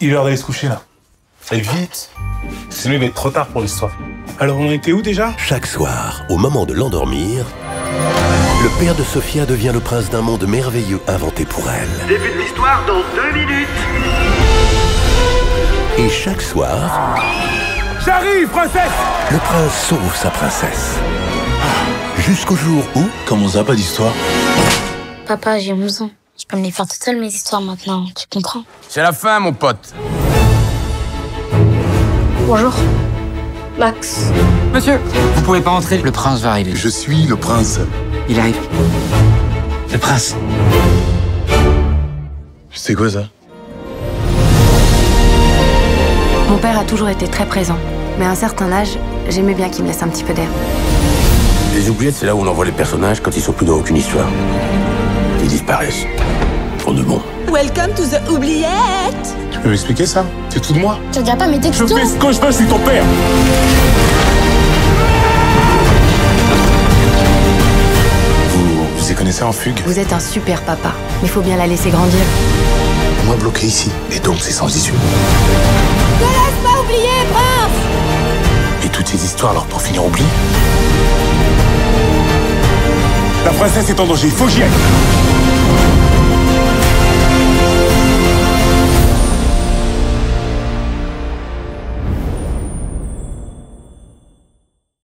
Il est l'heure d'aller se coucher là. Et vite Sinon il va être trop tard pour l'histoire. Alors on était où déjà? Chaque soir, au moment de l'endormir, le père de Sophia devient le prince d'un monde merveilleux inventé pour elle. Début de l'histoire dans deux minutes. Et chaque soir, J'arrive, princesse le prince sauve sa princesse. Jusqu'au jour où, Comment ça, pas d'histoire? Papa, j'ai 11 ans. Je peux me les faire toute seule, mes histoires maintenant. Tu comprends? C'est la fin, mon pote. Bonjour. Max. Monsieur, vous pouvez pas entrer, le prince va arriver. Je suis le prince. Il arrive. Le prince. C'est quoi ça? Mon père a toujours été très présent. Mais à un certain âge, j'aimais bien qu'il me laisse un petit peu d'air. les oubliettes, c'est là où on envoie les personnages quand ils sont plus dans aucune histoire. Ils disparaissent. Pour de bon. Welcome to the oubliette Tu peux m'expliquer ça? C'est tout de moi Tu regardes pas mes Je textos fais ce que je veux, je suis ton père Vous vous y connaissez en fugue? Vous êtes un super papa, mais faut bien la laisser grandir. Moi bloqué ici. Et donc c'est sans issue. Pas oublié, prince Et toutes ces histoires alors pour finir oubliées La princesse est en danger, il faut que j'y aille